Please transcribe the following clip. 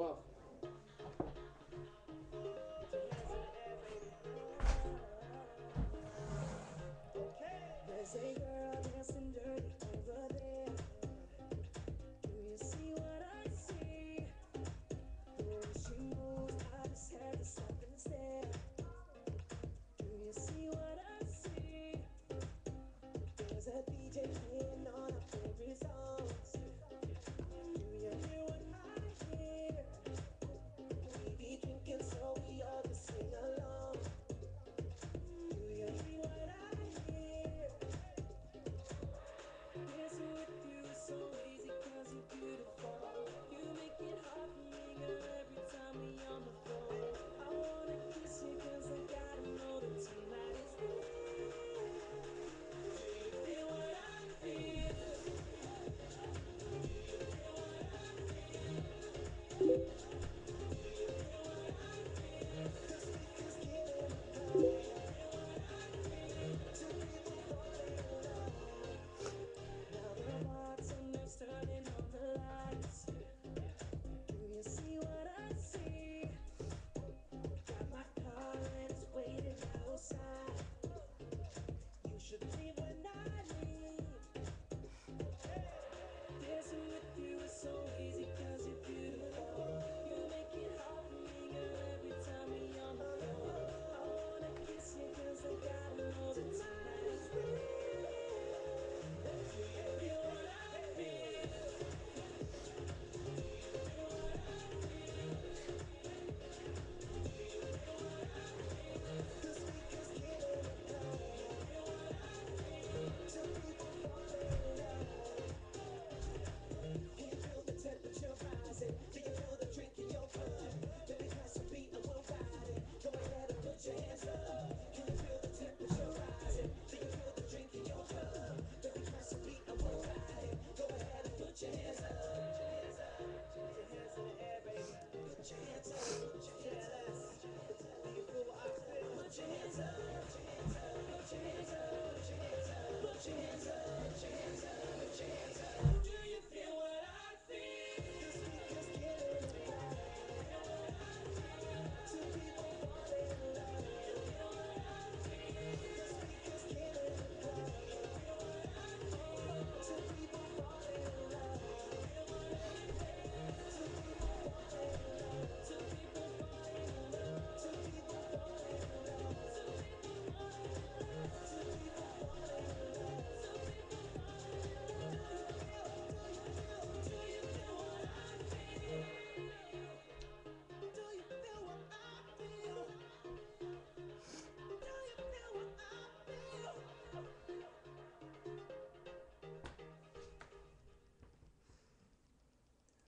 Muff. So.